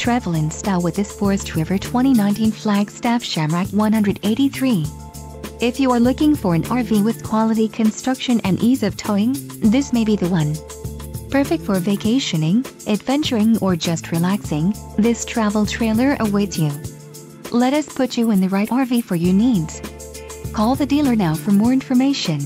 Travel in style with this Forest River 2019 Flagstaff Shamrock 183. If you are looking for an RV with quality construction and ease of towing, this may be the one. Perfect for vacationing, adventuring or just relaxing, this travel trailer awaits you. Let us put you in the right RV for your needs. Call the dealer now for more information.